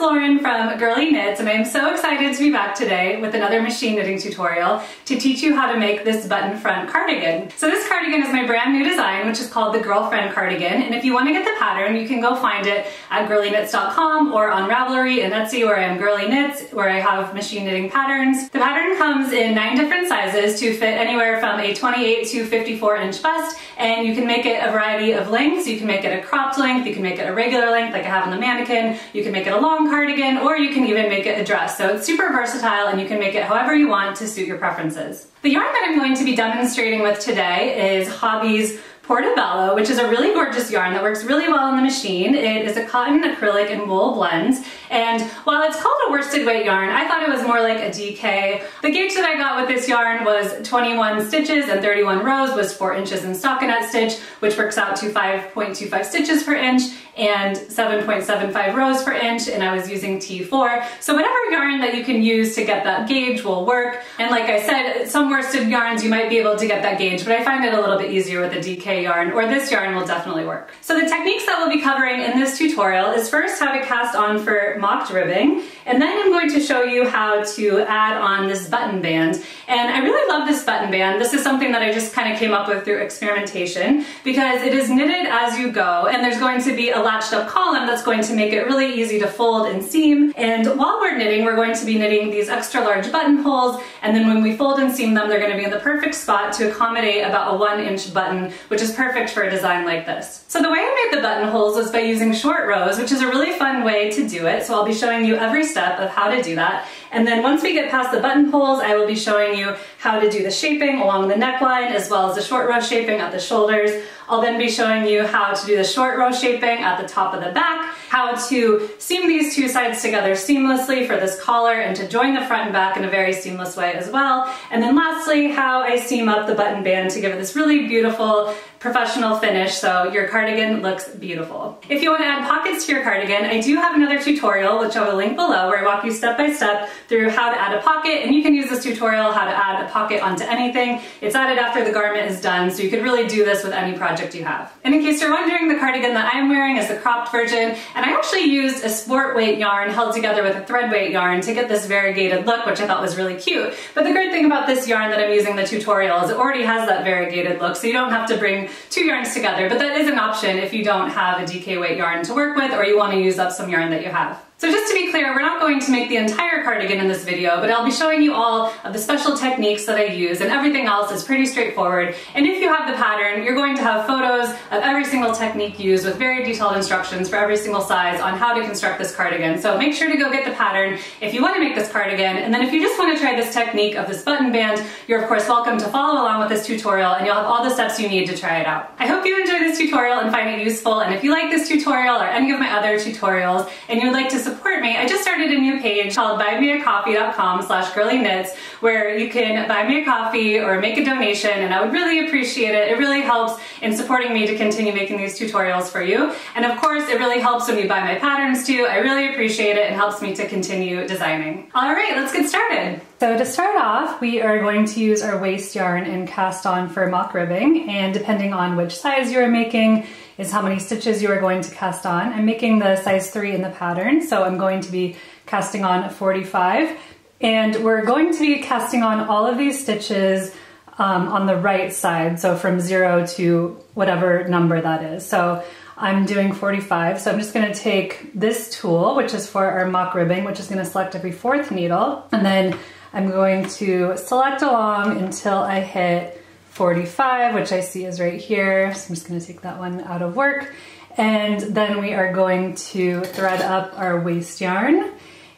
it's Lauren from Girly Knits and I am so excited to be back today with another machine knitting tutorial to teach you how to make this button front cardigan. So this cardigan is my brand new design which is called the Girlfriend Cardigan and if you want to get the pattern you can go find it at girlyknits.com or on Ravelry and Etsy where I am Girly Knits where I have machine knitting patterns. The pattern comes in nine different sizes to fit anywhere from a 28 to 54 inch bust and you can make it a variety of lengths. You can make it a cropped length, you can make it a regular length like I have on the mannequin, you can make it a long cardigan, or you can even make it a dress. So it's super versatile and you can make it however you want to suit your preferences. The yarn that I'm going to be demonstrating with today is Hobbii's Portobello, which is a really gorgeous yarn that works really well in the machine. It is a cotton, acrylic, and wool blend. And while it's called a worsted weight yarn, I thought it was more like a DK. The gauge that I got with this yarn was 21 stitches and 31 rows was 4 inches in stockinette stitch, which works out to 5.25 stitches per inch and 7.75 rows per inch, and I was using T4. So whatever yarn that you can use to get that gauge will work. And like I said, some worsted yarns you might be able to get that gauge, but I find it a little bit easier with a DK yarn, or this yarn will definitely work. So the techniques that we'll be covering in this tutorial is first how to cast on for mocked ribbing, and then I'm going to show you how to add on this button band. And I really love this button band. This is something that I just kind of came up with through experimentation because it is knitted as you go, and there's going to be a latched up column that's going to make it really easy to fold and seam. And while we're knitting, we're going to be knitting these extra large buttonholes, and then when we fold and seam them, they're going to be in the perfect spot to accommodate about a one inch button, which is perfect for a design like this. So the way I made the buttonholes was by using short rows, which is a really fun way to do it. So I'll be showing you every step of how to do that. And then once we get past the buttonholes, I will be showing you how to do the shaping along the neckline as well as the short row shaping at the shoulders. I'll then be showing you how to do the short row shaping at the top of the back, how to seam these two sides together seamlessly for this collar and to join the front and back in a very seamless way as well. And then lastly, how I seam up the button band to give it this really beautiful professional finish so your cardigan looks beautiful. If you want to add pockets to your cardigan, I do have another tutorial which I will link below where I walk you step by step through how to add a pocket and you can use this tutorial how to add a pocket onto anything. It's added after the garment is done so you could really do this with any project you have. And in case you're wondering, the cardigan that I'm wearing is the cropped version and I actually used a sport weight yarn held together with a thread weight yarn to get this variegated look which I thought was really cute. But the great thing about this yarn that I'm using the tutorial is it already has that variegated look so you don't have to bring two yarns together, but that is an option if you don't have a DK weight yarn to work with or you want to use up some yarn that you have. So just to be clear, we're not going to make the entire cardigan in this video, but I'll be showing you all of the special techniques that I use and everything else is pretty straightforward. And if you have the pattern, you're going to have photos of every single technique used with very detailed instructions for every single size on how to construct this cardigan. So make sure to go get the pattern if you want to make this cardigan. And then if you just want to try this technique of this button band, you're of course welcome to follow along with this tutorial and you'll have all the steps you need to try it out. I hope you enjoy this tutorial and find it useful. And if you like this tutorial or any of my other tutorials and you'd like to support me, I just started a new page called buymeacoffee.com slash girlyknits where you can buy me a coffee or make a donation and I would really appreciate it. It really helps in supporting me to continue making these tutorials for you. And of course, it really helps when you buy my patterns too. I really appreciate it and helps me to continue designing. All right, let's get started. So to start off, we are going to use our waste yarn and cast on for mock ribbing. And depending on which size you are making, is how many stitches you are going to cast on. I'm making the size 3 in the pattern, so I'm going to be casting on 45. And we're going to be casting on all of these stitches um, on the right side, so from 0 to whatever number that is. So I'm doing 45, so I'm just gonna take this tool, which is for our mock ribbing, which is gonna select every fourth needle, and then I'm going to select along until I hit 45, which I see is right here. So I'm just gonna take that one out of work. And then we are going to thread up our waste yarn.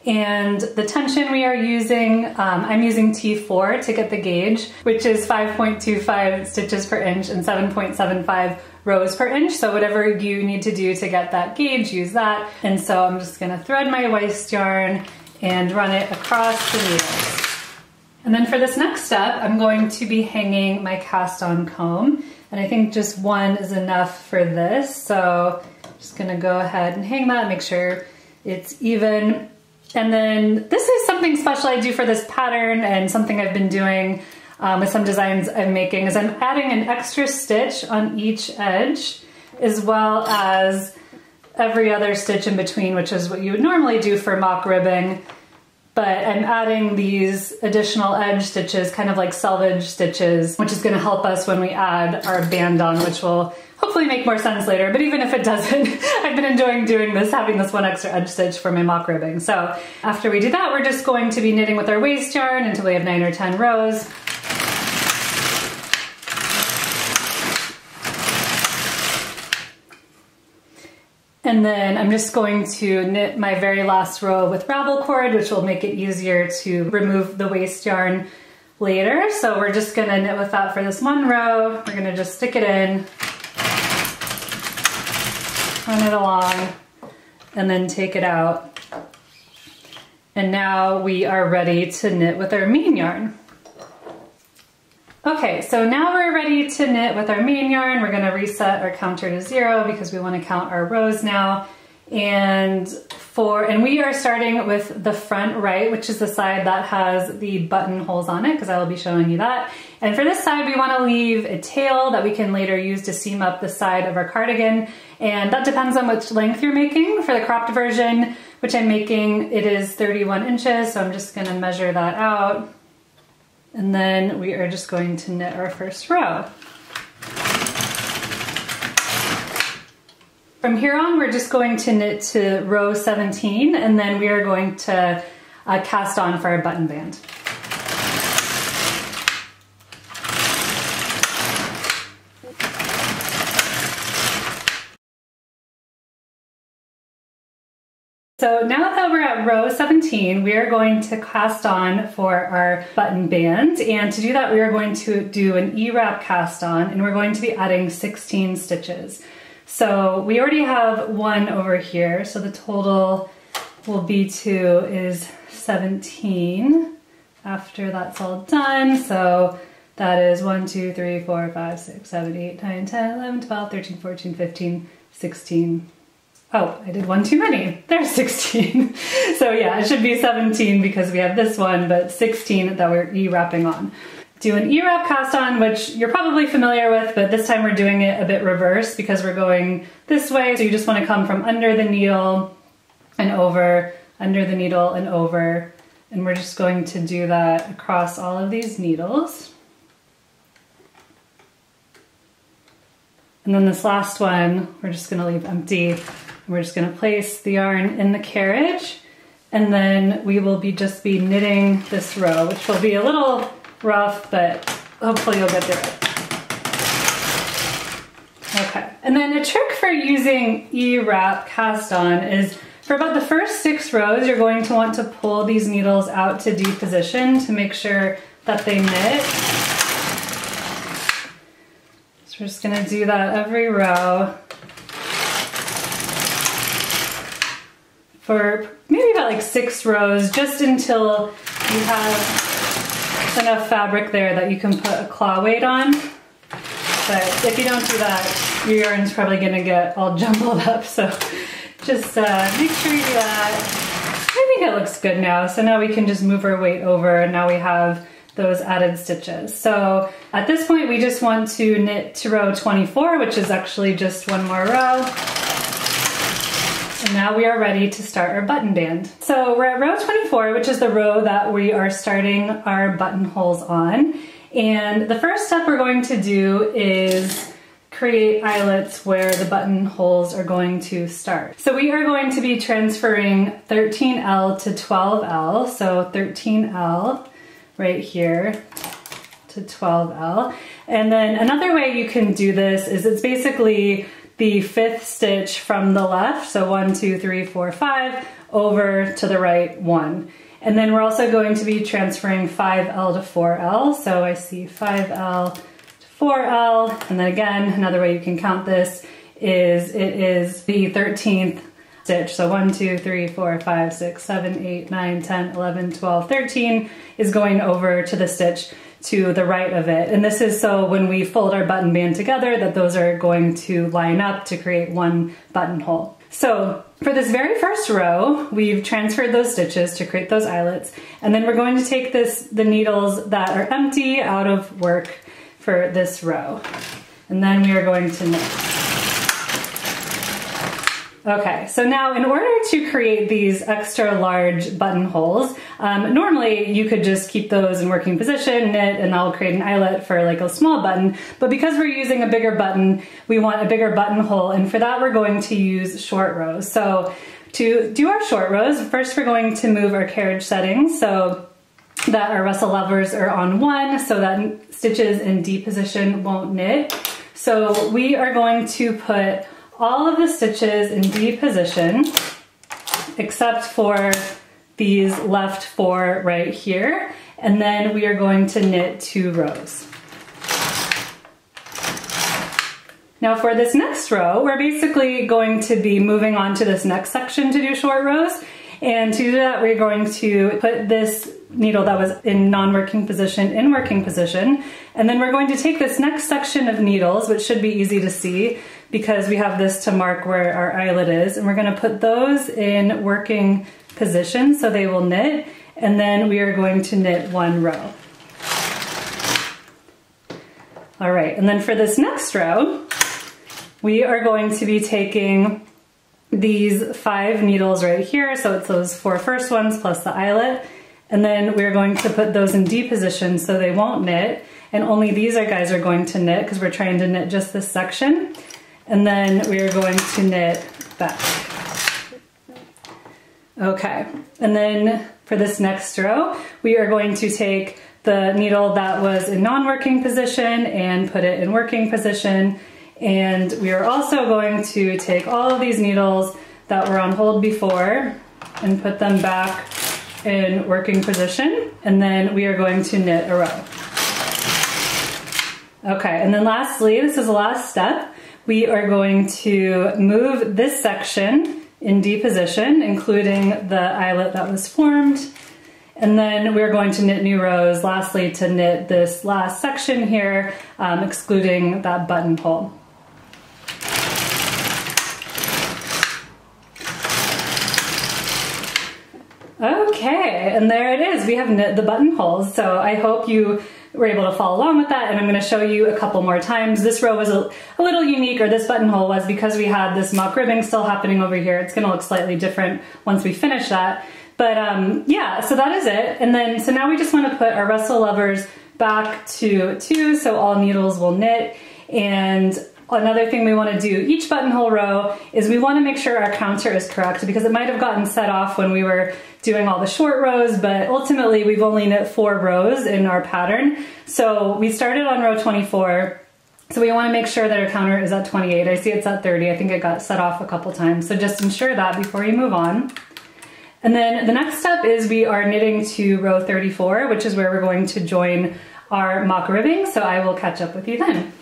And the tension we are using, um, I'm using T4 to get the gauge, which is 5.25 stitches per inch and 7.75 rows per inch. So whatever you need to do to get that gauge, use that. And so I'm just gonna thread my waste yarn and run it across the needles. And then for this next step, I'm going to be hanging my cast on comb. And I think just one is enough for this. So I'm just gonna go ahead and hang that, make sure it's even. And then this is something special I do for this pattern and something I've been doing um, with some designs I'm making is I'm adding an extra stitch on each edge as well as every other stitch in between, which is what you would normally do for mock ribbing. But I'm adding these additional edge stitches, kind of like selvage stitches, which is gonna help us when we add our band on, which will hopefully make more sense later. But even if it doesn't, I've been enjoying doing this, having this one extra edge stitch for my mock ribbing. So after we do that, we're just going to be knitting with our waste yarn until we have nine or 10 rows. And then I'm just going to knit my very last row with ravel cord, which will make it easier to remove the waste yarn later. So we're just gonna knit with that for this one row. We're gonna just stick it in, run it along, and then take it out. And now we are ready to knit with our main yarn. Okay, so now we're ready to knit with our main yarn. We're gonna reset our counter to zero because we wanna count our rows now. And for, and we are starting with the front right, which is the side that has the buttonholes on it, because I will be showing you that. And for this side, we wanna leave a tail that we can later use to seam up the side of our cardigan. And that depends on which length you're making. For the cropped version, which I'm making, it is 31 inches, so I'm just gonna measure that out. And then we are just going to knit our first row. From here on, we're just going to knit to row 17, and then we are going to uh, cast on for our button band. So now that we're at row 17, we are going to cast on for our button band. And to do that, we are going to do an E-wrap cast on and we're going to be adding 16 stitches. So we already have one over here. So the total will be two is 17 after that's all done. So that is 1, 2, 3, 4, 5, 6, 7, 8, 9, 10, 11, 12, 13, 14, 15, 16, Oh, I did one too many. There's 16. so yeah, it should be 17 because we have this one, but 16 that we're E-wrapping on. Do an E-wrap cast on, which you're probably familiar with, but this time we're doing it a bit reverse because we're going this way. So you just want to come from under the needle and over, under the needle and over. And we're just going to do that across all of these needles. And then this last one, we're just gonna leave empty we're just gonna place the yarn in the carriage and then we will be just be knitting this row, which will be a little rough, but hopefully you'll get through it. Okay, and then a trick for using E-wrap cast on is for about the first six rows, you're going to want to pull these needles out to D position to make sure that they knit. So we're just gonna do that every row. For maybe about like six rows, just until you have enough fabric there that you can put a claw weight on. But if you don't do that, your yarn's probably gonna get all jumbled up. So just uh, make sure you do that. I think it looks good now. So now we can just move our weight over and now we have those added stitches. So at this point, we just want to knit to row 24, which is actually just one more row. And now we are ready to start our button band. So we're at row 24, which is the row that we are starting our buttonholes on. And the first step we're going to do is create eyelets where the buttonholes are going to start. So we are going to be transferring 13L to 12L. So 13L right here to 12L. And then another way you can do this is it's basically the fifth stitch from the left, so one, two, three, four, five, over to the right one. And then we're also going to be transferring 5L to 4L. So I see 5L to 4L. And then again, another way you can count this is it is the 13th stitch. So 1, 2, 3, 4, 5, 6, 7, 8, 9, 10, 11, 12, 13 is going over to the stitch to the right of it. And this is so when we fold our button band together that those are going to line up to create one buttonhole. So for this very first row, we've transferred those stitches to create those eyelets. And then we're going to take this, the needles that are empty out of work for this row. And then we are going to knit. Okay, so now in order to create these extra large buttonholes, um, normally you could just keep those in working position, knit, and that'll create an eyelet for like a small button. But because we're using a bigger button, we want a bigger buttonhole, and for that we're going to use short rows. So to do our short rows, first we're going to move our carriage settings so that our Russell levers are on one, so that stitches in D position won't knit. So we are going to put all of the stitches in D position, except for these left four right here. And then we are going to knit two rows. Now for this next row, we're basically going to be moving on to this next section to do short rows. And to do that, we're going to put this needle that was in non-working position in working position. And then we're going to take this next section of needles, which should be easy to see because we have this to mark where our eyelet is. And we're gonna put those in working position so they will knit. And then we are going to knit one row. All right, and then for this next row, we are going to be taking these five needles right here. So it's those four first ones plus the eyelet. And then we're going to put those in D position so they won't knit. And only these are guys are going to knit because we're trying to knit just this section. And then we are going to knit back. Okay, and then for this next row, we are going to take the needle that was in non-working position and put it in working position and we are also going to take all of these needles that were on hold before and put them back in working position. And then we are going to knit a row. Okay, and then lastly, this is the last step. We are going to move this section in D position, including the eyelet that was formed. And then we're going to knit new rows, lastly to knit this last section here, um, excluding that buttonhole. Okay, and there it is. We have knit the buttonholes. So I hope you were able to follow along with that and I'm going to show you a couple more times. This row was a, a, little unique, or this buttonhole was because we had this mock ribbing still happening over here. It's going to look slightly different once we finish that. But um, yeah, so that is it. And then, so now we just want to put our Russell levers back to two so all needles will knit. And Another thing we want to do each buttonhole row is we want to make sure our counter is correct because it might have gotten set off when we were doing all the short rows, but ultimately we've only knit four rows in our pattern. So we started on row 24. So we want to make sure that our counter is at 28. I see it's at 30. I think it got set off a couple times. So just ensure that before you move on. And then the next step is we are knitting to row 34, which is where we're going to join our mock ribbing. So I will catch up with you then.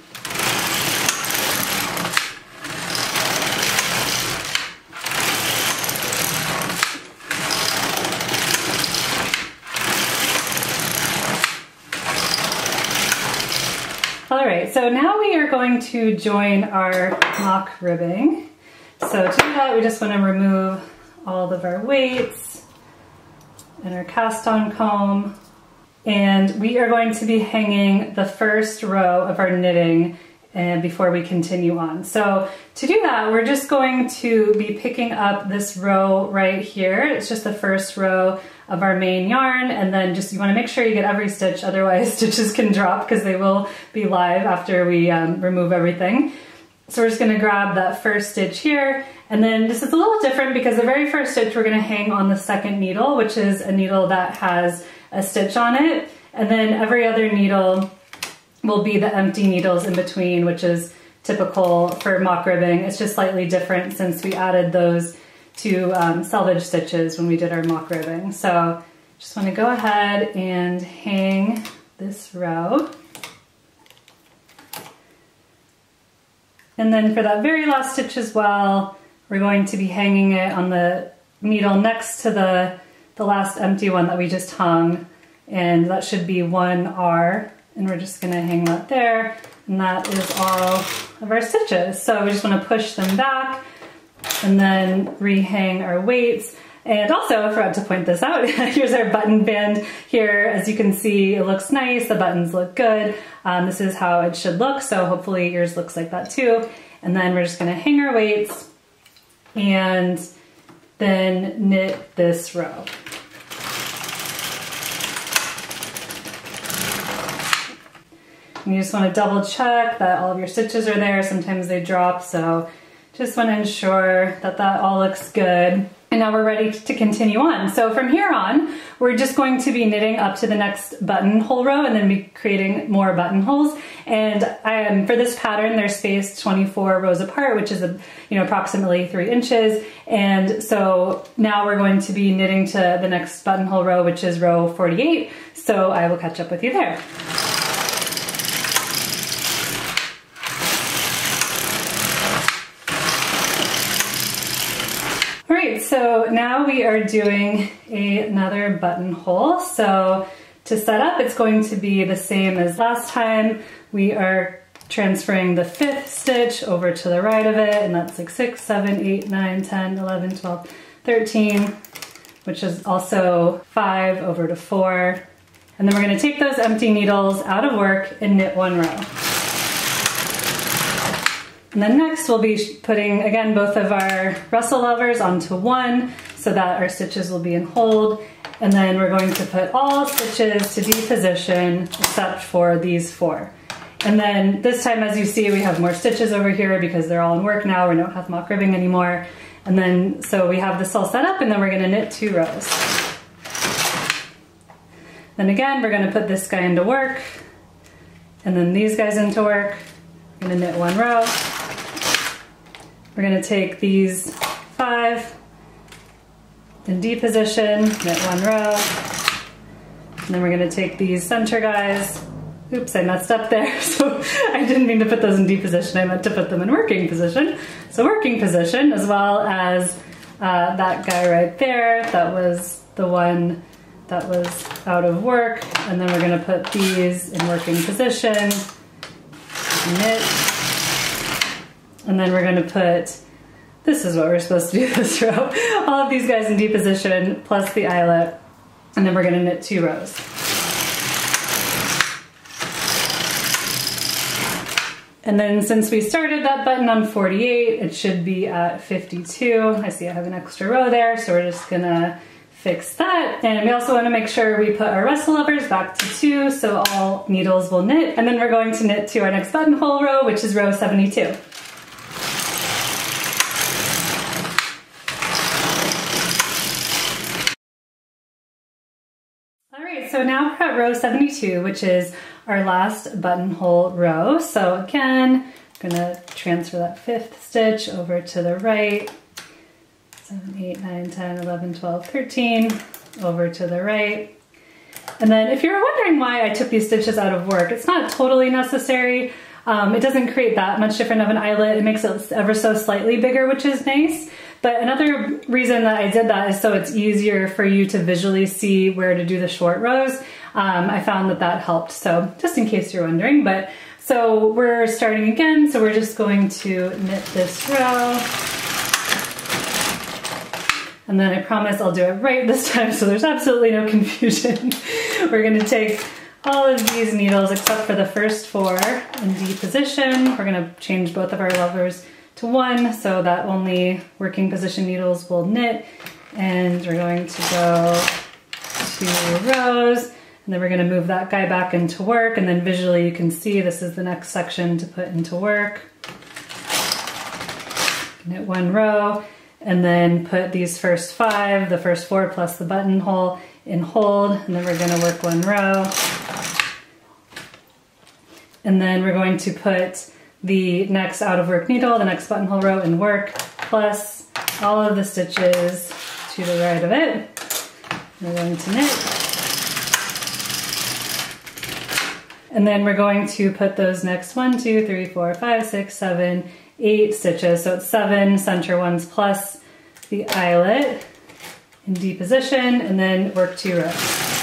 All right, so now we are going to join our mock ribbing. So to do that, we just want to remove all of our weights and our cast on comb. And we are going to be hanging the first row of our knitting and uh, before we continue on. So to do that, we're just going to be picking up this row right here. It's just the first row of our main yarn and then just you want to make sure you get every stitch otherwise stitches can drop because they will be live after we um, remove everything. So we're just going to grab that first stitch here and then this is a little different because the very first stitch we're going to hang on the second needle which is a needle that has a stitch on it and then every other needle will be the empty needles in between which is typical for mock ribbing. It's just slightly different since we added those to um, stitches when we did our mock ribbing. So just want to go ahead and hang this row. And then for that very last stitch as well, we're going to be hanging it on the needle next to the, the last empty one that we just hung. And that should be 1R. And we're just gonna hang that there. And that is all of our stitches. So we just wanna push them back and then rehang our weights. And also, I forgot to point this out, here's our button band here. As you can see, it looks nice, the buttons look good. Um, this is how it should look, so hopefully yours looks like that too. And then we're just gonna hang our weights and then knit this row. And you just want to double check that all of your stitches are there. Sometimes they drop, so just want to ensure that that all looks good. And now we're ready to continue on. So from here on, we're just going to be knitting up to the next buttonhole row and then be creating more buttonholes. And um, for this pattern, they're spaced 24 rows apart, which is a, you know approximately three inches. And so now we're going to be knitting to the next buttonhole row, which is row 48. So I will catch up with you there. So now we are doing a, another buttonhole. So to set up, it's going to be the same as last time. We are transferring the fifth stitch over to the right of it, and that's like 6, 7, 8, 9, 10, 11, 12, 13, which is also 5 over to 4. And then we're going to take those empty needles out of work and knit one row. And then next we'll be putting, again, both of our Russell levers onto one so that our stitches will be in hold. And then we're going to put all stitches to D position except for these four. And then this time, as you see, we have more stitches over here because they're all in work now. We don't have mock ribbing anymore. And then, so we have this all set up and then we're gonna knit two rows. Then again, we're gonna put this guy into work and then these guys into work. I'm gonna knit one row. We're gonna take these five in D position, knit one row, and then we're gonna take these center guys. Oops, I messed up there. So I didn't mean to put those in D position, I meant to put them in working position. So working position, as well as uh, that guy right there, that was the one that was out of work. And then we're gonna put these in working position, knit, and then we're gonna put, this is what we're supposed to do this row, all of these guys in D position plus the eyelet, and then we're gonna knit two rows. And then since we started that button on 48, it should be at 52. I see I have an extra row there, so we're just gonna fix that. And we also wanna make sure we put our Russell levers back to two so all needles will knit. And then we're going to knit to our next buttonhole row, which is row 72. So now we're at row 72, which is our last buttonhole row. So again, I'm gonna transfer that fifth stitch over to the right. 7, 8, 9, 10, 11, 12, 13, over to the right. And then if you're wondering why I took these stitches out of work, it's not totally necessary. Um, it doesn't create that much different of an eyelet. It makes it ever so slightly bigger, which is nice. But another reason that I did that is so it's easier for you to visually see where to do the short rows. Um, I found that that helped. So just in case you're wondering, but so we're starting again. So we're just going to knit this row. And then I promise I'll do it right this time so there's absolutely no confusion. we're gonna take all of these needles except for the first four in D position. We're gonna change both of our levers to one so that only working position needles will knit. And we're going to go two rows and then we're gonna move that guy back into work and then visually you can see this is the next section to put into work. Knit one row and then put these first five, the first four plus the buttonhole in hold and then we're gonna work one row. And then we're going to put the next out of work needle, the next buttonhole row in work, plus all of the stitches to the right of it. We're going to knit. And then we're going to put those next one, two, three, four, five, six, seven, eight stitches. So it's seven center ones plus the eyelet in D position and then work two rows.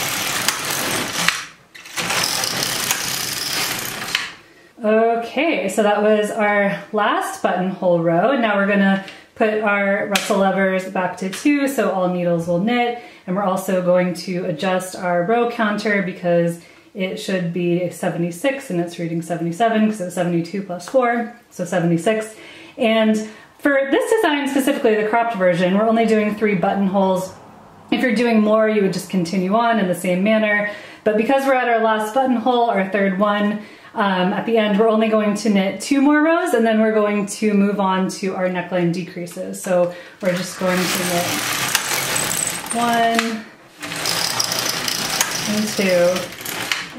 Okay, so that was our last buttonhole row. Now we're gonna put our Russell levers back to two so all needles will knit. And we're also going to adjust our row counter because it should be 76 and it's reading 77 because it's 72 plus four, so 76. And For this design specifically, the cropped version, we're only doing three buttonholes. If you're doing more, you would just continue on in the same manner. But because we're at our last buttonhole, our third one, um, at the end, we're only going to knit two more rows and then we're going to move on to our neckline decreases. So we're just going to knit one and two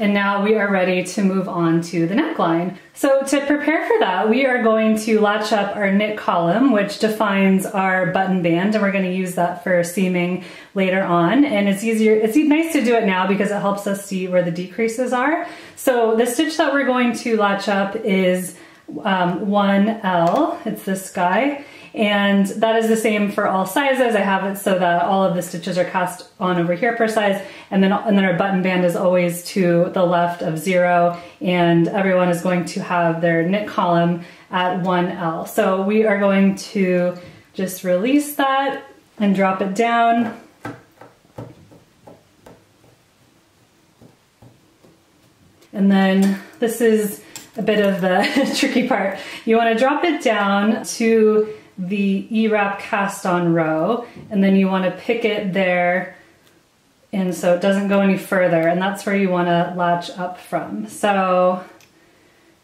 and now we are ready to move on to the neckline. So to prepare for that, we are going to latch up our knit column, which defines our button band, and we're gonna use that for seaming later on. And it's easier, it's nice to do it now because it helps us see where the decreases are. So the stitch that we're going to latch up is um, 1L, it's this guy. And that is the same for all sizes. I have it so that all of the stitches are cast on over here per size. And then, and then our button band is always to the left of zero. And everyone is going to have their knit column at 1L. So we are going to just release that and drop it down. And then this is a bit of the tricky part. You wanna drop it down to the E-wrap cast on row and then you want to pick it there and so it doesn't go any further and that's where you want to latch up from. So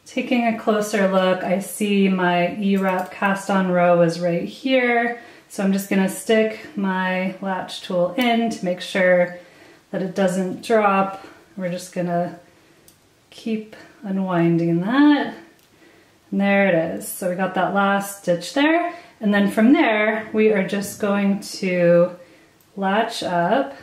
taking a closer look, I see my E-wrap cast on row is right here. So I'm just gonna stick my latch tool in to make sure that it doesn't drop. We're just gonna keep unwinding that. And there it is. So we got that last stitch there. And then from there, we are just going to latch up.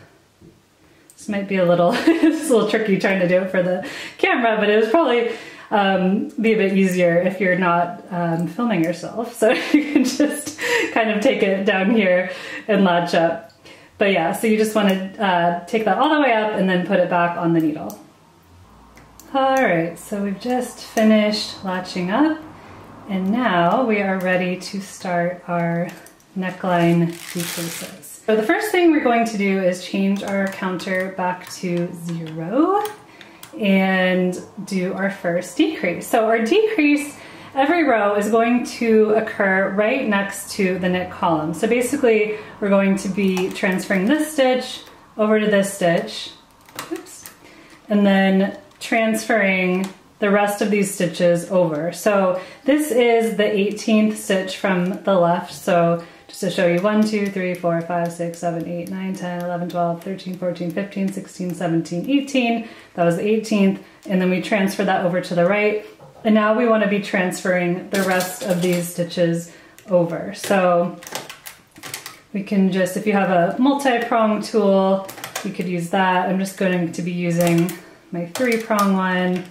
This might be a little, it's a little tricky trying to do it for the camera, but it was probably um, be a bit easier if you're not um, filming yourself. So you can just kind of take it down here and latch up. But yeah, so you just want to uh, take that all the way up and then put it back on the needle. All right, so we've just finished latching up. And now we are ready to start our neckline decreases. So the first thing we're going to do is change our counter back to zero and do our first decrease. So our decrease every row is going to occur right next to the knit column. So basically we're going to be transferring this stitch over to this stitch, oops, and then transferring the rest of these stitches over. So this is the 18th stitch from the left. So just to show you 1, 2, 3, 4, 5, 6, 7, 8, 9, 10, 11, 12, 13, 14, 15, 16, 17, 18. That was the 18th. And then we transfer that over to the right. And now we want to be transferring the rest of these stitches over. So we can just, if you have a multi-prong tool, you could use that. I'm just going to be using my three prong one.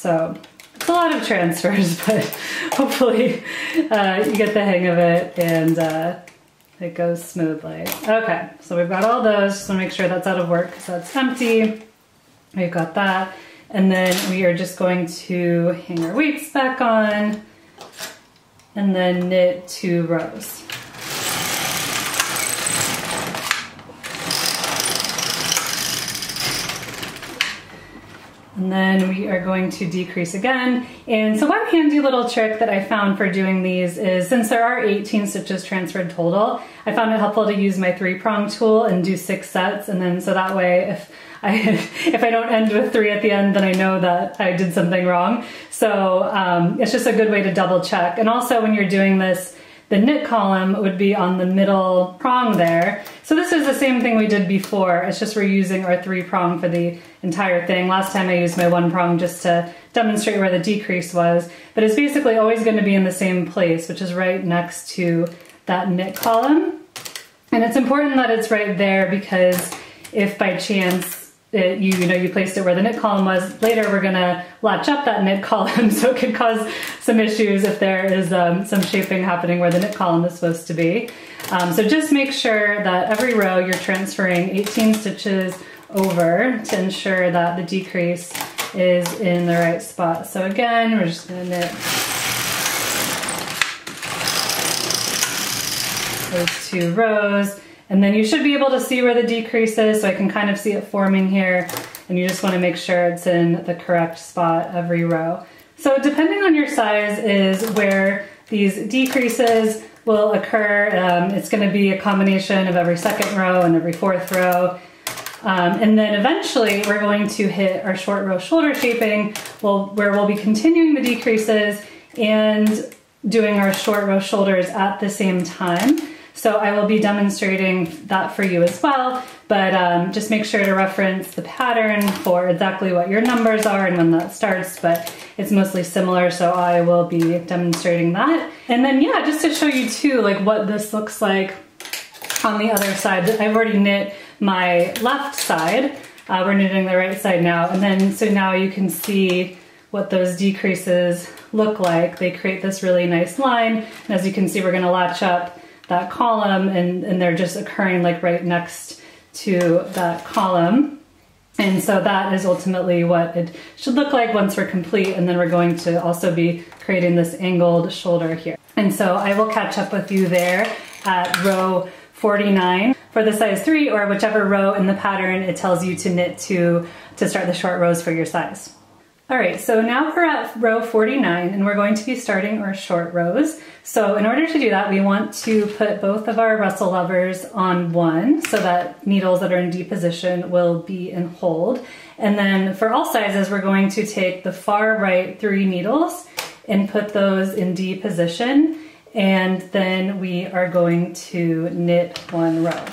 So it's a lot of transfers, but hopefully uh, you get the hang of it and uh, it goes smoothly. Okay, so we've got all those. Just wanna make sure that's out of work because that's empty. We've got that. And then we are just going to hang our weights back on and then knit two rows. And then we are going to decrease again. And so one handy little trick that I found for doing these is since there are 18 stitches transferred total, I found it helpful to use my three prong tool and do six sets. And then so that way if I, if I don't end with three at the end, then I know that I did something wrong. So um, it's just a good way to double check. And also when you're doing this, the knit column would be on the middle prong there. So this is the same thing we did before. It's just we're using our three prong for the entire thing. Last time I used my one prong just to demonstrate where the decrease was. But it's basically always going to be in the same place, which is right next to that knit column. And it's important that it's right there because if by chance it, you, you know, you placed it where the knit column was. Later, we're gonna latch up that knit column, so it could cause some issues if there is um, some shaping happening where the knit column is supposed to be. Um, so just make sure that every row you're transferring 18 stitches over to ensure that the decrease is in the right spot. So again, we're just gonna knit those two rows And then you should be able to see where the decrease is, so I can kind of see it forming here, and you just wanna make sure it's in the correct spot every row. So depending on your size is where these decreases will occur. Um, it's gonna be a combination of every second row and every fourth row. Um, and then eventually we're going to hit our short row shoulder shaping well, where we'll be continuing the decreases and doing our short row shoulders at the same time. So I will be demonstrating that for you as well, but um, just make sure to reference the pattern for exactly what your numbers are and when that starts, but it's mostly similar, so I will be demonstrating that. And then yeah, just to show you too, like what this looks like on the other side. I've already knit my left side. Uh, we're knitting the right side now. And then, so now you can see what those decreases look like. They create this really nice line. And as you can see, we're gonna latch up that column and, and they're just occurring like right next to that column. And so that is ultimately what it should look like once we're complete. And then we're going to also be creating this angled shoulder here. And so I will catch up with you there at row 49 for the size 3 or whichever row in the pattern it tells you to knit to to start the short rows for your size. All right, so now we're at row 49 and we're going to be starting our short rows. So in order to do that, we want to put both of our Russell levers on one so that needles that are in D position will be in hold. And then for all sizes, we're going to take the far right three needles and put those in D position and then we are going to knit one row.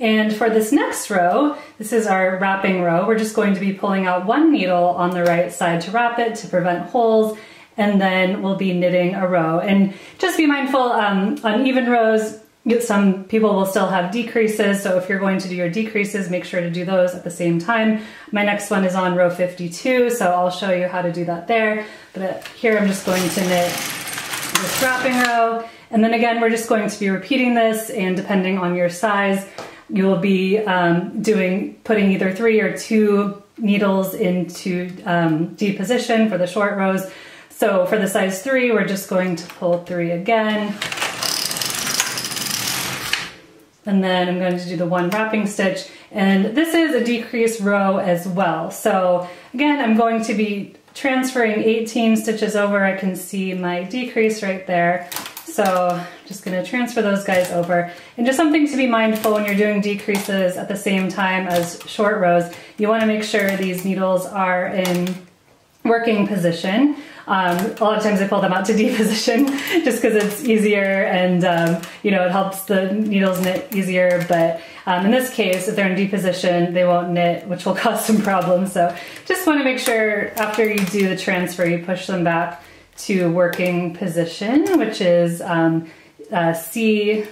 And for this next row, this is our wrapping row, we're just going to be pulling out one needle on the right side to wrap it to prevent holes, and then we'll be knitting a row. And just be mindful, um, on even rows, some people will still have decreases, so if you're going to do your decreases, make sure to do those at the same time. My next one is on row 52, so I'll show you how to do that there. But here I'm just going to knit this wrapping row, and then again, we're just going to be repeating this, and depending on your size, you will be um, doing, putting either three or two needles into um, D position for the short rows. So for the size three, we're just going to pull three again, and then I'm going to do the one wrapping stitch and this is a decrease row as well. So again, I'm going to be transferring 18 stitches over. I can see my decrease right there. So just gonna transfer those guys over. And just something to be mindful when you're doing decreases at the same time as short rows, you wanna make sure these needles are in working position. Um, a lot of times I pull them out to D position just because it's easier and um, you know it helps the needles knit easier. But um, in this case, if they're in D position, they won't knit, which will cause some problems. So just want to make sure after you do the transfer, you push them back to working position, which is um, uh, C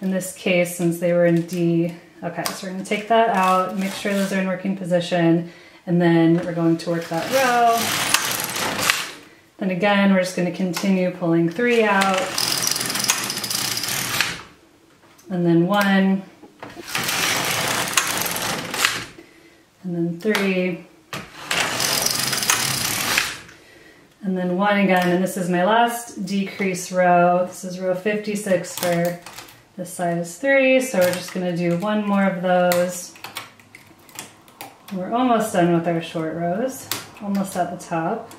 in this case, since they were in D. Okay, so we're to take that out, make sure those are in working position, and then we're going to work that row. And again, we're just gonna continue pulling three out. And then one. And then three. And then one again, and this is my last decrease row. This is row 56 for this side is three, so we're just gonna do one more of those. We're almost done with our short rows, almost at the top.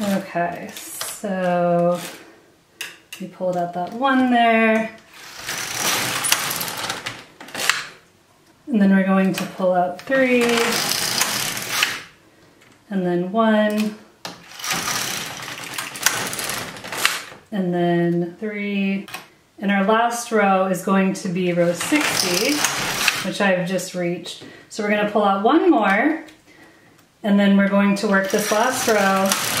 Okay, so we pulled out that one there. And then we're going to pull out three, and then one, and then three. And our last row is going to be row 60, which I've just reached. So we're gonna pull out one more, and then we're going to work this last row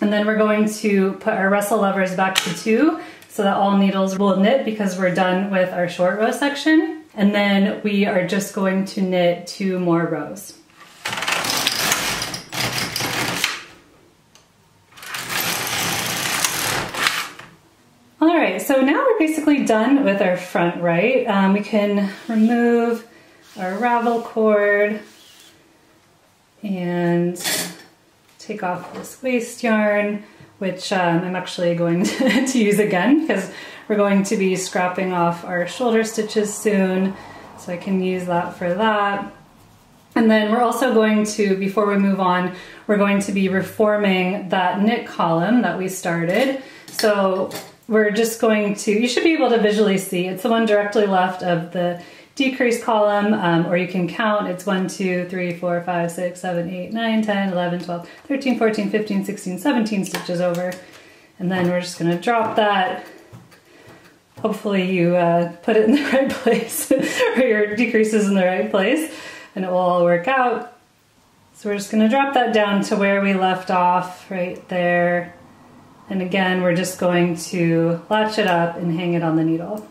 and then we're going to put our Russell levers back to two so that all needles will knit because we're done with our short row section. And then we are just going to knit two more rows. All right, so now we're basically done with our front right. Um, we can remove our ravel cord and take off this waste yarn, which um, I'm actually going to, to use again because we're going to be scrapping off our shoulder stitches soon. So I can use that for that. And then we're also going to, before we move on, we're going to be reforming that knit column that we started. So we're just going to, you should be able to visually see, it's the one directly left of the decrease column, um, or you can count, it's 1, 2, 3, 4, 5, 6, 7, 8, 9, 10, 11, 12, 13, 14, 15, 16, 17 stitches over. And then we're just gonna drop that. Hopefully you uh, put it in the right place, or your decreases in the right place, and it will all work out. So we're just gonna drop that down to where we left off, right there. And again, we're just going to latch it up and hang it on the needle.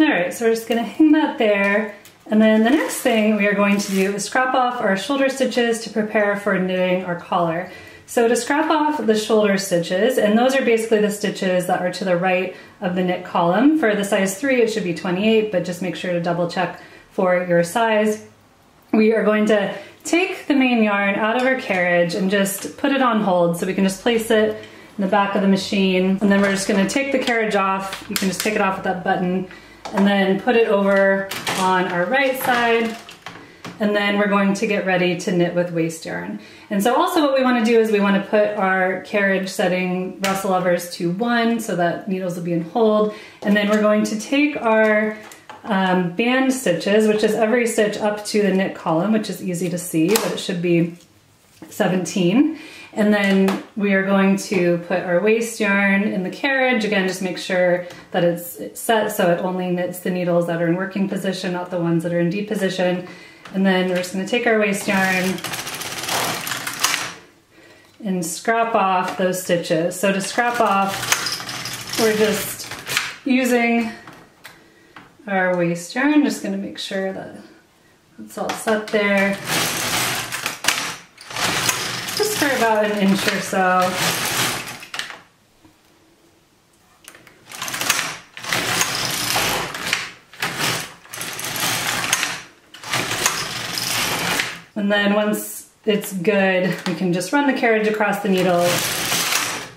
All right, so we're just gonna hang that there. And then the next thing we are going to do is scrap off our shoulder stitches to prepare for knitting our collar. So to scrap off the shoulder stitches, and those are basically the stitches that are to the right of the knit column. For the size three, it should be 28, but just make sure to double check for your size. We are going to take the main yarn out of our carriage and just put it on hold so we can just place it in the back of the machine. And then we're just gonna take the carriage off. You can just take it off with that button and then put it over on our right side. And then we're going to get ready to knit with waste yarn. And so also what we wanna do is we wanna put our carriage setting Russell levers to one so that needles will be in hold. And then we're going to take our um, band stitches, which is every stitch up to the knit column, which is easy to see, but it should be 17. And then we are going to put our waste yarn in the carriage. Again, just make sure that it's set so it only knits the needles that are in working position, not the ones that are in D position. And then we're just gonna take our waste yarn and scrap off those stitches. So to scrap off, we're just using our waste yarn. Just gonna make sure that it's all set there. For about an inch or so. And then once it's good, we can just run the carriage across the needle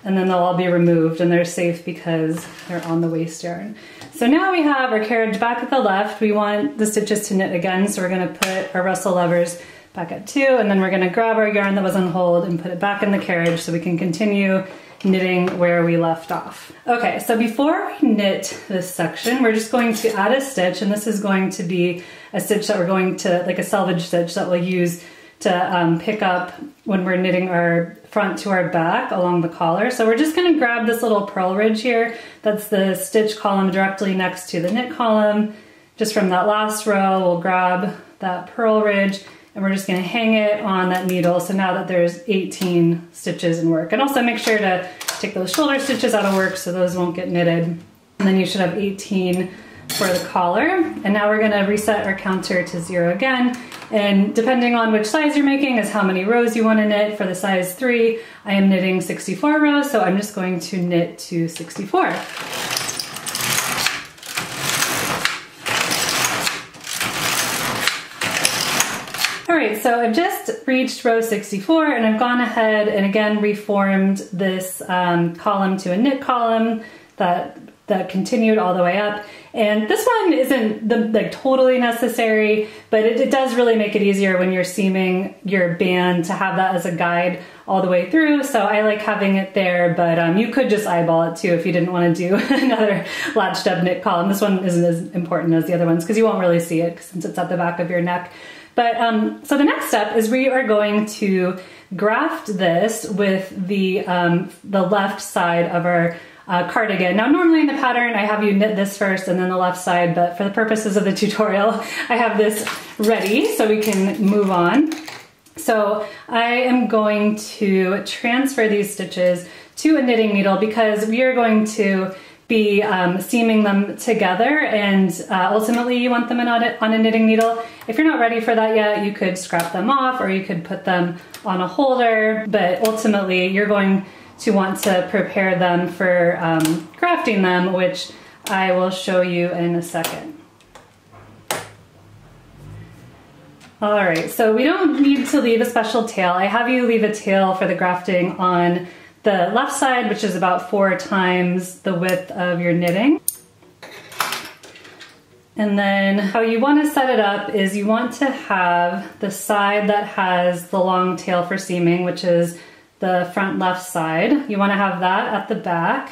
and then they'll all be removed and they're safe because they're on the waste yarn. So now we have our carriage back at the left. We want the stitches to knit again, so we're gonna put our Russell levers back at two, and then we're gonna grab our yarn that was on hold and put it back in the carriage so we can continue knitting where we left off. Okay, so before we knit this section, we're just going to add a stitch, and this is going to be a stitch that we're going to, like a selvage stitch that we'll use to um, pick up when we're knitting our front to our back along the collar. So we're just gonna grab this little purl ridge here. That's the stitch column directly next to the knit column. Just from that last row, we'll grab that purl ridge and we're just gonna hang it on that needle. So now that there's 18 stitches in work. And also make sure to take those shoulder stitches out of work so those won't get knitted. And then you should have 18 for the collar. And now we're gonna reset our counter to zero again. And depending on which size you're making is how many rows you wanna knit. For the size three, I am knitting 64 rows, so I'm just going to knit to 64. Right, so I've just reached row 64 and I've gone ahead and again reformed this um, column to a knit column that that continued all the way up. And this one isn't the, like totally necessary, but it, it, does really make it easier when you're seaming your band to have that as a guide all the way through. So I like having it there, but um, you could just eyeball it too if you didn't want to do another latched up knit column. This one isn't as important as the other ones because you won't really see it since it's at the back of your neck. But um, so the next step is we are going to graft this with the, um, the left side of our uh, cardigan. Now normally in the pattern I have you knit this first and then the left side, but for the purposes of the tutorial I have this ready so we can move on. So I am going to transfer these stitches to a knitting needle because we are going to be um, seaming them together and uh, ultimately you want them on a, on a knitting needle. If you're not ready for that yet, you could scrap them off or you could put them on a holder, but ultimately you're going to want to prepare them for um, grafting them, which I will show you in a second. All right, so we don't need to leave a special tail. I have you leave a tail for the grafting on the left side, which is about four times the width of your knitting. And then how you want to set it up is you want to have the side that has the long tail for seaming, which is the front left side. You want to have that at the back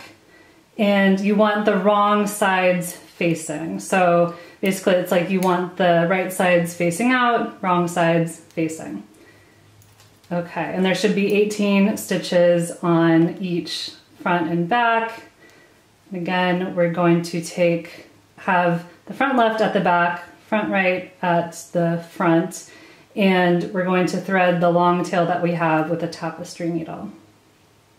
and you want the wrong sides facing. So basically it's like you want the right sides facing out, wrong sides facing. Okay, and there should be 18 stitches on each front and back. And again, we're going to take, have the front left at the back, front right at the front, and we're going to thread the long tail that we have with a tapestry needle.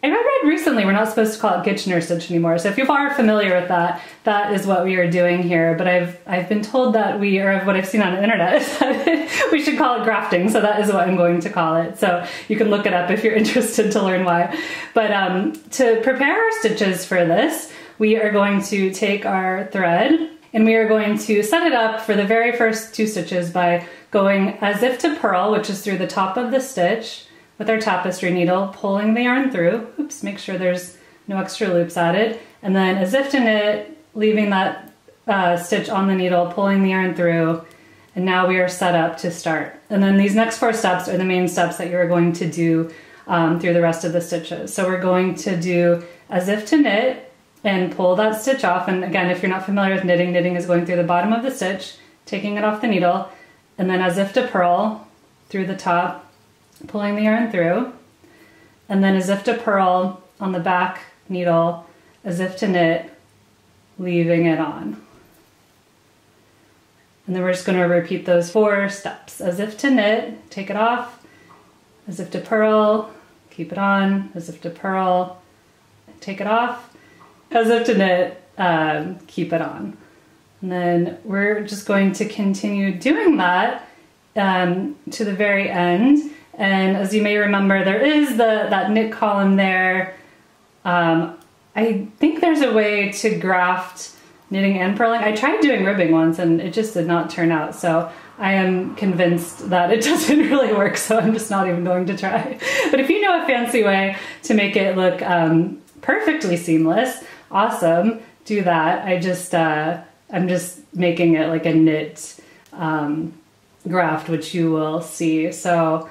I read recently we're not supposed to call it Kitchener stitch anymore. So if you are familiar with that, that is what we are doing here. But I've I've been told that we, or what I've seen on the internet, is that we should call it grafting. So that is what I'm going to call it. So you can look it up if you're interested to learn why. But um, to prepare our stitches for this, we are going to take our thread and we are going to set it up for the very first two stitches by going as if to purl, which is through the top of the stitch, with our tapestry needle, pulling the yarn through. Oops, make sure there's no extra loops added. And then as if to knit, leaving that uh, stitch on the needle, pulling the yarn through, and now we are set up to start. And then these next four steps are the main steps that you're going to do um, through the rest of the stitches. So we're going to do as if to knit and pull that stitch off. And again, if you're not familiar with knitting, knitting is going through the bottom of the stitch, taking it off the needle, and then as if to purl through the top, pulling the yarn through, and then as if to purl on the back needle, as if to knit, leaving it on. And then we're just going to repeat those four steps. As if to knit, take it off, as if to purl, keep it on, as if to purl, take it off, as if to knit, um, keep it on. And then we're just going to continue doing that um, to the very end. And as you may remember, there is the that knit column there. Um, I think there's a way to graft knitting and purling. I tried doing ribbing once and it just did not turn out. So I am convinced that it doesn't really work. So I'm just not even going to try. But if you know a fancy way to make it look um, perfectly seamless, awesome, do that. I just, uh, I'm just making it like a knit um, graft, which you will see. So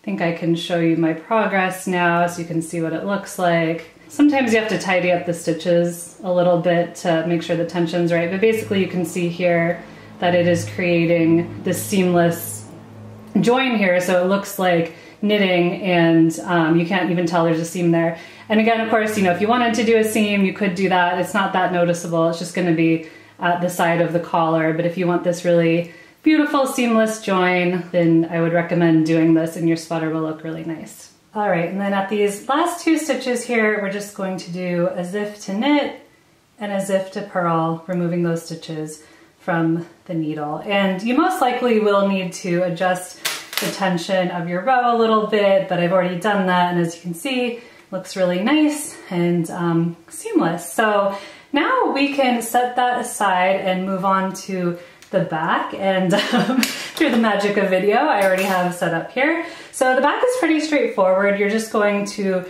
I think I can show you my progress now so you can see what it looks like. Sometimes you have to tidy up the stitches a little bit to make sure the tension's right, but basically you can see here that it is creating this seamless join here so it looks like knitting and um, you can't even tell there's a seam there. And again, of course, you know, if you wanted to do a seam, you could do that. It's not that noticeable. It's just gonna be at the side of the collar. But if you want this really beautiful seamless join, then I would recommend doing this and your sweater will look really nice. All right, and then at these last two stitches here, we're just going to do as if to knit and as if to purl, removing those stitches from the needle. And you most likely will need to adjust the tension of your row a little bit, but I've already done that. And as you can see, looks really nice and um, seamless. So now we can set that aside and move on to the back and um, through the magic of video, I already have set up here. So the back is pretty straightforward. You're just going to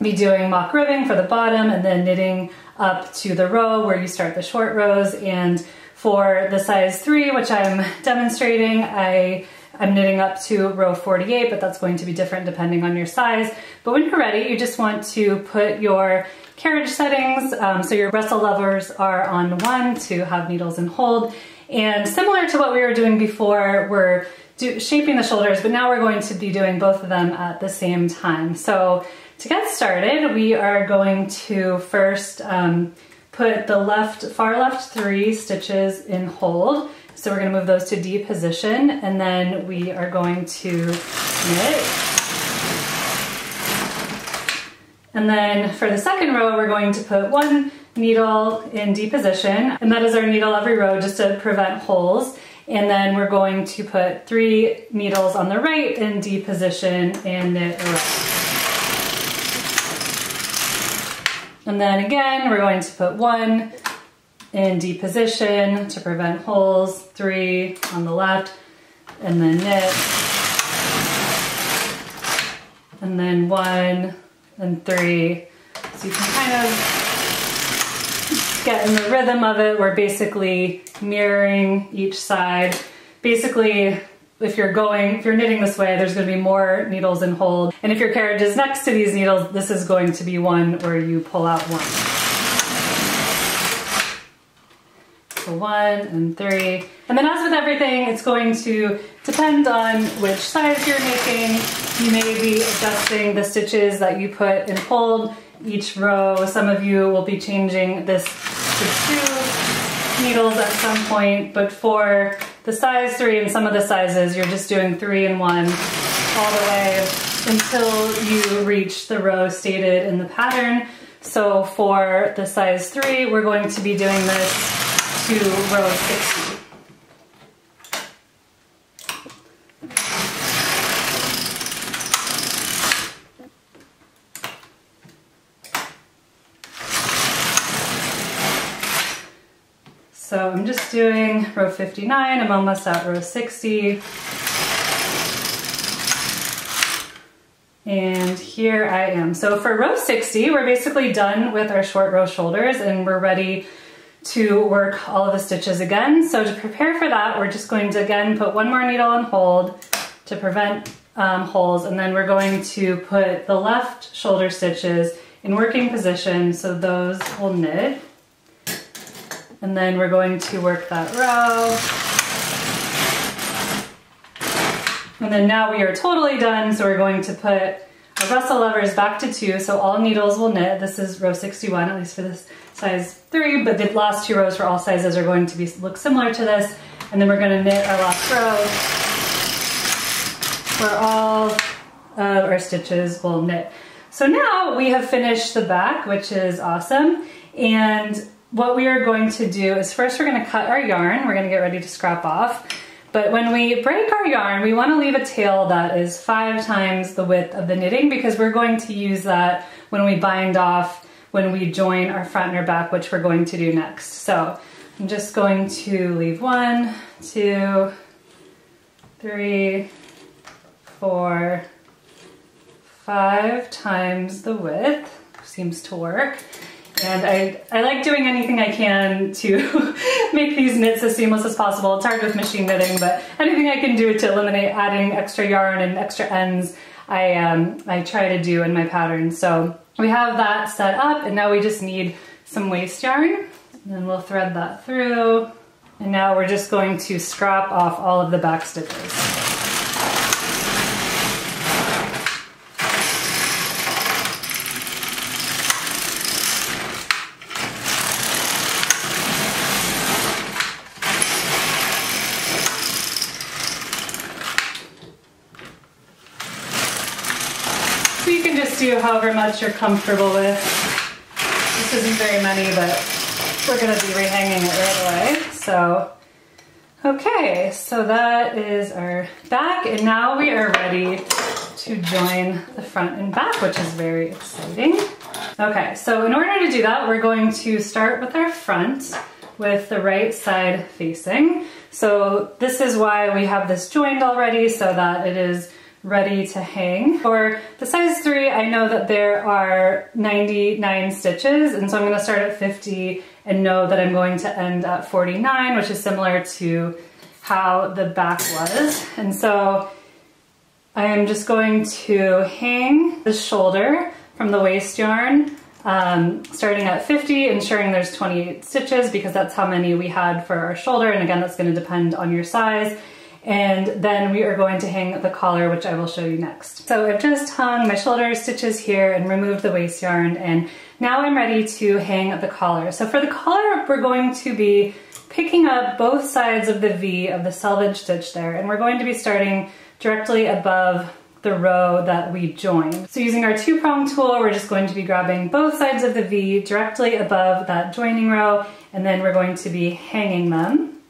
be doing mock ribbing for the bottom and then knitting up to the row where you start the short rows. And for the size three, which I'm demonstrating, I I'm knitting up to row 48, but that's going to be different depending on your size. But when you're ready, you just want to put your carriage settings, um, so your Russell levers are on one to have needles and hold, and similar to what we were doing before, we're do, shaping the shoulders, but now we're going to be doing both of them at the same time. So to get started, we are going to first um, put the left, far left three stitches in hold. So we're gonna move those to D position, and then we are going to knit. And then for the second row, we're going to put one needle in D position, and that is our needle every row just to prevent holes. And then we're going to put three needles on the right in D position and knit a row. And then again, we're going to put one in D position to prevent holes, three on the left, and then knit. And then one and three. So you can kind of get in the rhythm of it. We're basically mirroring each side. Basically, if you're going, if you're knitting this way, there's gonna be more needles in hold. And if your carriage is next to these needles, this is going to be one where you pull out one. So one and three. And then as with everything, it's going to depend on which size you're making. You may be adjusting the stitches that you put in hold each row. Some of you will be changing this to two needles at some point, but for the size three and some of the sizes, you're just doing three and one all the way until you reach the row stated in the pattern. So for the size three, we're going to be doing this to row 60. So I'm just doing row 59, I'm almost at row 60. And here I am. So for row 60, we're basically done with our short row shoulders and we're ready to work all of the stitches again. So to prepare for that, we're just going to again put one more needle on hold to prevent um, holes and then we're going to put the left shoulder stitches in working position so those will knit. And then we're going to work that row. And then now we are totally done, so we're going to put our Russell levers back to two, so all needles will knit. This is row 61, at least for this size three, but the last two rows for all sizes are going to be look similar to this. And then we're gonna knit our last row where all of our stitches will knit. So now we have finished the back, which is awesome. And what we are going to do is first we're gonna cut our yarn. We're gonna get ready to scrap off. But when we break our yarn, we wanna leave a tail that is five times the width of the knitting because we're going to use that when we bind off, when we join our front and our back, which we're going to do next. So I'm just going to leave one, two, three, four, five times the width. Seems to work. And I, I like doing anything I can to make these knits as seamless as possible. It's hard with machine knitting, but anything I can do to eliminate adding extra yarn and extra ends, I, um, I try to do in my pattern. So we have that set up and now we just need some waste yarn. And then we'll thread that through. And now we're just going to scrap off all of the back stitches. do however much you're comfortable with. This isn't very many, but we're gonna be rehanging it right away. So, okay, so that is our back, and now we are ready to join the front and back, which is very exciting. Okay, so in order to do that, we're going to start with our front with the right side facing. So this is why we have this joined already so that it is ready to hang. For the size 3, I know that there are 99 stitches, and so I'm going to start at 50 and know that I'm going to end at 49, which is similar to how the back was. And so I am just going to hang the shoulder from the waste yarn, um, starting at 50, ensuring there's 28 stitches because that's how many we had for our shoulder. And again, that's going to depend on your size. And then we are going to hang the collar, which I will show you next. So I've just hung my shoulder stitches here and removed the waste yarn. And now I'm ready to hang the collar. So for the collar, we're going to be picking up both sides of the V of the selvage stitch there. And we're going to be starting directly above the row that we joined. So using our two prong tool, we're just going to be grabbing both sides of the V directly above that joining row, and then we're going to be hanging them.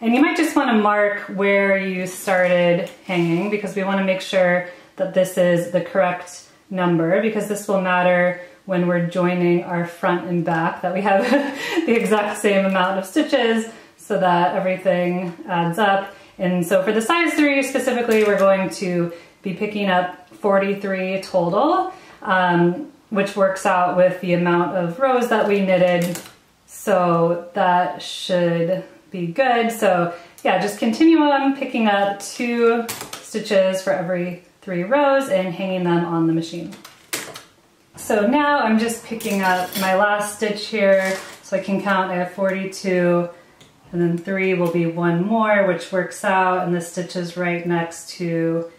And you might just want to mark where you started hanging because we want to make sure that this is the correct number because this will matter when we're joining our front and back, that we have the exact same amount of stitches so that everything adds up. And so for the size three specifically, we're going to be picking up 43 total, um, which works out with the amount of rows that we knitted. So that should be good. So yeah, just continue on picking up two stitches for every three rows and hanging them on the machine. So now I'm just picking up my last stitch here so I can count I have 42 and then three will be one more which works out and the stitch is right next to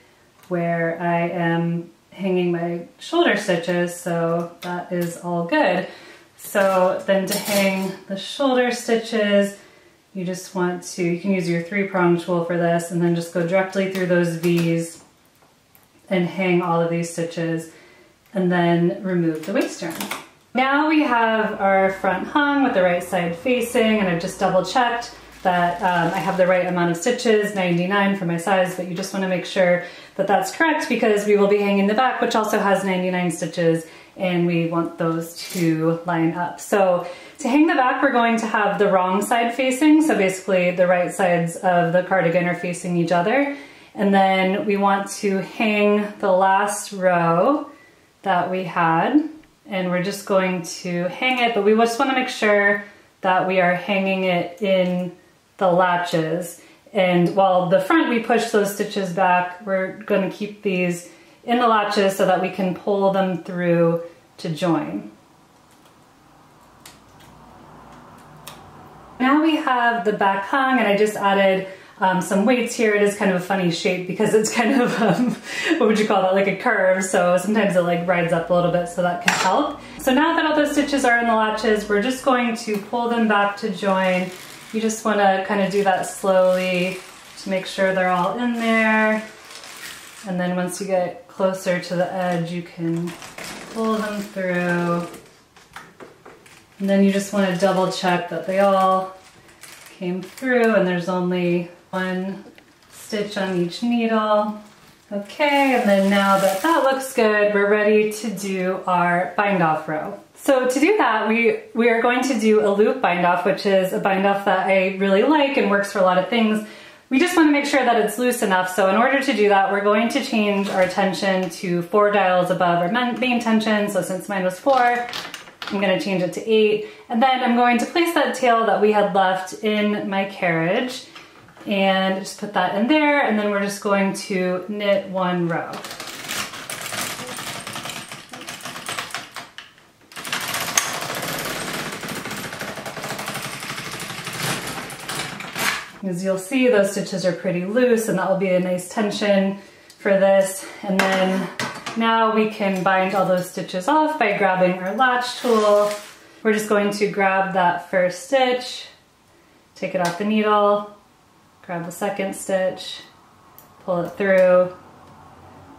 where I am hanging my shoulder stitches, so that is all good. So then to hang the shoulder stitches, you just want to, you can use your three prong tool for this and then just go directly through those V's and hang all of these stitches and then remove the waste yarn. Now we have our front hung with the right side facing and I've just double checked that um, I have the right amount of stitches, 99 for my size, but you just wanna make sure that that's correct because we will be hanging the back, which also has 99 stitches, and we want those to line up. So to hang the back, we're going to have the wrong side facing. So basically the right sides of the cardigan are facing each other. And then we want to hang the last row that we had, and we're just going to hang it, but we just wanna make sure that we are hanging it in the latches. And while the front we push those stitches back, we're gonna keep these in the latches so that we can pull them through to join. Now we have the back hung and I just added um, some weights here. It is kind of a funny shape because it's kind of, um, what would you call that, like a curve. So sometimes it like rides up a little bit so that can help. So now that all those stitches are in the latches, we're just going to pull them back to join you just want to kind of do that slowly to make sure they're all in there. And then once you get closer to the edge, you can pull them through. And then you just want to double check that they all came through and there's only one stitch on each needle. Okay, and then now that that looks good, we're ready to do our bind off row. So to do that, we, we are going to do a loop bind off, which is a bind off that I really like and works for a lot of things. We just want to make sure that it's loose enough. So in order to do that, we're going to change our tension to four dials above our main tension. So since mine was four, I'm going to change it to eight. And then I'm going to place that tail that we had left in my carriage and just put that in there. And then we're just going to knit one row. As you'll see, those stitches are pretty loose and that will be a nice tension for this. And then now we can bind all those stitches off by grabbing our latch tool. We're just going to grab that first stitch, take it off the needle, grab the second stitch, pull it through,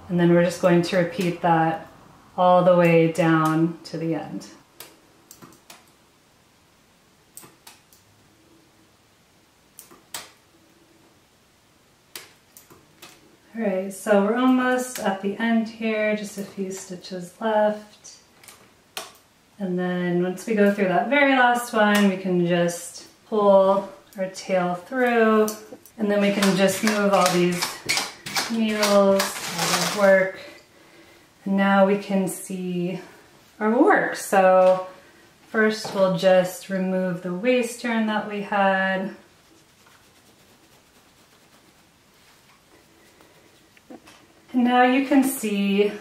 and then we're just going to repeat that all the way down to the end. All right, so we're almost at the end here, just a few stitches left. And then once we go through that very last one, we can just pull our tail through, and then we can just move all these needles out of work. And now we can see our work. So first we'll just remove the waste yarn that we had. And now you can see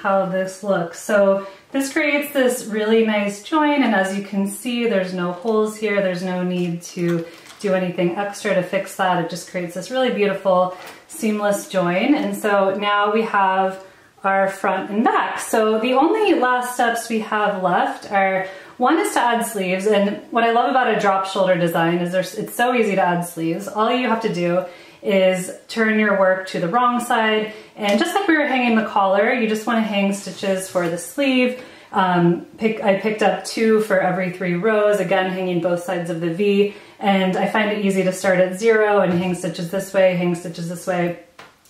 how this looks. So this creates this really nice join and as you can see there's no holes here, there's no need to do anything extra to fix that. It just creates this really beautiful seamless join. And so now we have our front and back. So the only last steps we have left are one is to add sleeves. And what I love about a drop shoulder design is it's so easy to add sleeves. All you have to do is turn your work to the wrong side. And just like we were hanging the collar, you just wanna hang stitches for the sleeve. Um, pick, I picked up two for every three rows, again, hanging both sides of the V. And I find it easy to start at zero and hang stitches this way, hang stitches this way.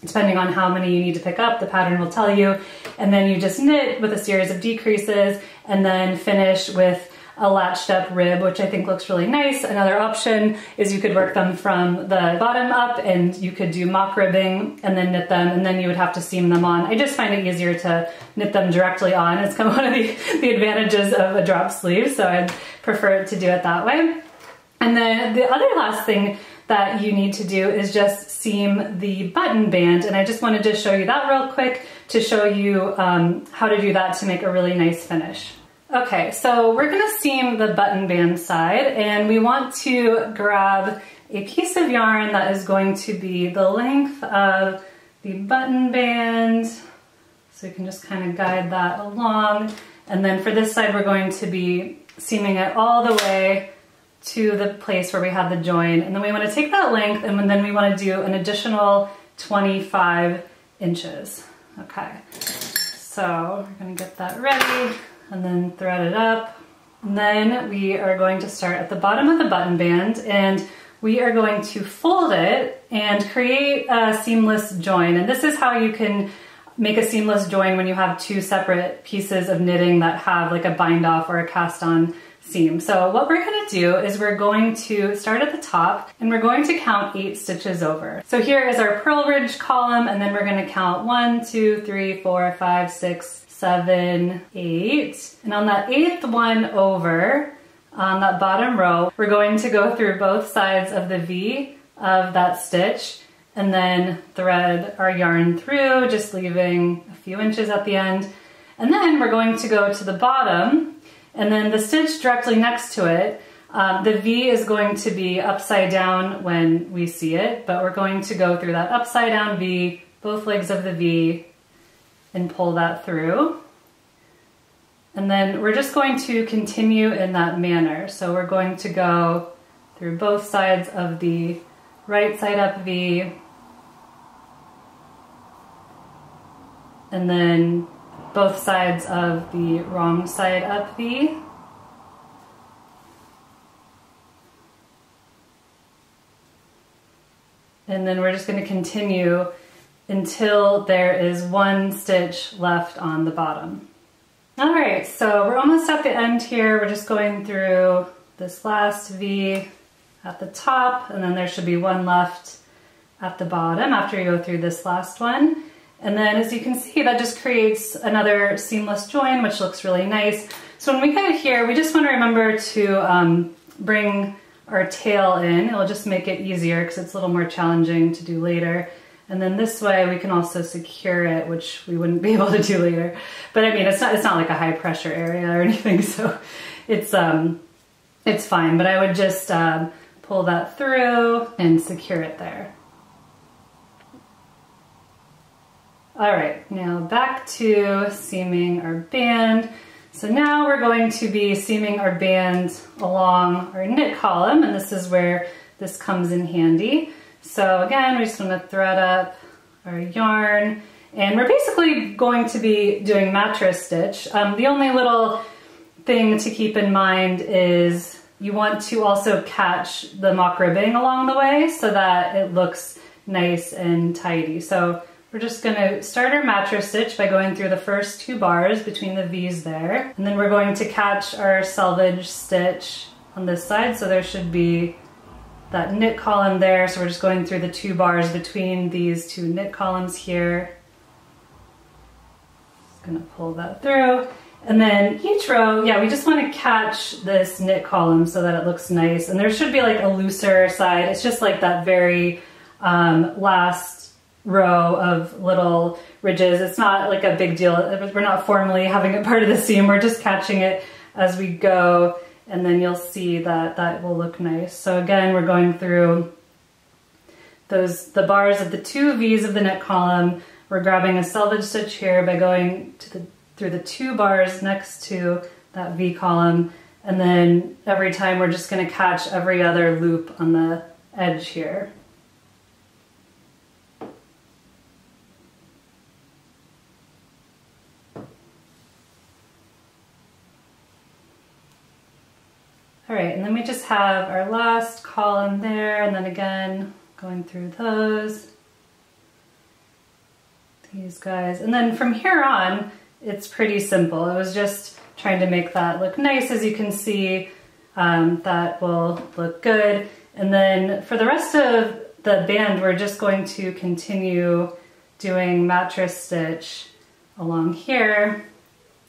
Depending on how many you need to pick up, the pattern will tell you. And then you just knit with a series of decreases and then finish with a latched up rib, which I think looks really nice. Another option is you could work them from the bottom up and you could do mock ribbing and then knit them and then you would have to seam them on. I just find it easier to knit them directly on. It's kind of one of the, the advantages of a drop sleeve, so I'd prefer to do it that way. And then the other last thing that you need to do is just seam the button band. And I just wanted to show you that real quick to show you um, how to do that to make a really nice finish. Okay, so we're gonna seam the button band side and we want to grab a piece of yarn that is going to be the length of the button band. So you can just kind of guide that along. And then for this side, we're going to be seaming it all the way to the place where we had the join. And then we wanna take that length and then we wanna do an additional 25 inches. Okay, so we're gonna get that ready and then thread it up. And then we are going to start at the bottom of the button band and we are going to fold it and create a seamless join. And this is how you can make a seamless join when you have two separate pieces of knitting that have like a bind off or a cast on seam. So what we're gonna do is we're going to start at the top and we're going to count eight stitches over. So here is our purl ridge column and then we're gonna count one, two, three, four, five, six, seven, eight. And on that eighth one over, on that bottom row, we're going to go through both sides of the V of that stitch and then thread our yarn through, just leaving a few inches at the end. And then we're going to go to the bottom and then the stitch directly next to it, um, the V is going to be upside down when we see it, but we're going to go through that upside down V, both legs of the V, and pull that through. And then we're just going to continue in that manner. So we're going to go through both sides of the right side up V, and then both sides of the wrong side up V. And then we're just going to continue until there is one stitch left on the bottom. All right, so we're almost at the end here. We're just going through this last V at the top, and then there should be one left at the bottom after you go through this last one. And then as you can see, that just creates another seamless join, which looks really nice. So when we get here, we just wanna remember to um, bring our tail in. It'll just make it easier because it's a little more challenging to do later. And then this way we can also secure it, which we wouldn't be able to do later. But I mean, it's not, it's not like a high pressure area or anything, so it's, um, it's fine. But I would just um, pull that through and secure it there. All right, now back to seaming our band. So now we're going to be seaming our band along our knit column, and this is where this comes in handy. So again, we're just gonna thread up our yarn and we're basically going to be doing mattress stitch. Um, the only little thing to keep in mind is you want to also catch the mock ribbing along the way so that it looks nice and tidy. So we're just gonna start our mattress stitch by going through the first two bars between the V's there. And then we're going to catch our selvage stitch on this side. So there should be that knit column there. So we're just going through the two bars between these two knit columns here. Just gonna pull that through. And then each row, yeah, we just wanna catch this knit column so that it looks nice. And there should be like a looser side. It's just like that very um, last row of little ridges. It's not like a big deal. We're not formally having it part of the seam. We're just catching it as we go and then you'll see that that will look nice. So again, we're going through those the bars of the two V's of the knit column. We're grabbing a selvage stitch here by going to the through the two bars next to that V column. And then every time we're just gonna catch every other loop on the edge here. Then we just have our last column there, and then again, going through those. These guys. And then from here on, it's pretty simple. It was just trying to make that look nice. As you can see, um, that will look good. And then for the rest of the band, we're just going to continue doing mattress stitch along here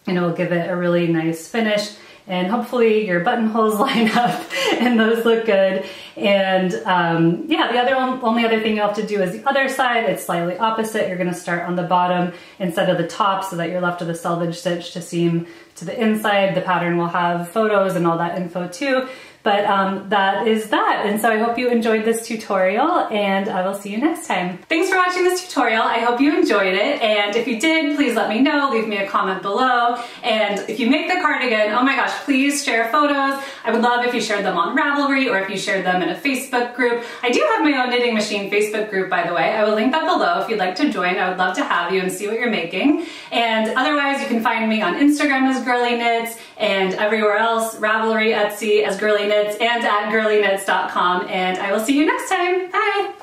and it will give it a really nice finish and hopefully your buttonholes line up and those look good. And um, yeah, the other only other thing you have to do is the other side. It's slightly opposite. You're gonna start on the bottom instead of the top so that you're left with a selvage stitch to seam to the inside. The pattern will have photos and all that info too. But um, that is that. And so I hope you enjoyed this tutorial and I will see you next time. Thanks for watching this tutorial. I hope you enjoyed it. And if you did, please let me know. Leave me a comment below. And if you make the cardigan, oh my gosh, please share photos. I would love if you shared them on Ravelry or if you shared them in a Facebook group. I do have my own Knitting Machine Facebook group, by the way. I will link that below if you'd like to join. I would love to have you and see what you're making. And otherwise, you can find me on Instagram as Girly Knits and everywhere else, Ravelry, Etsy as Girly Knits and at girlyknits.com. And I will see you next time. Bye!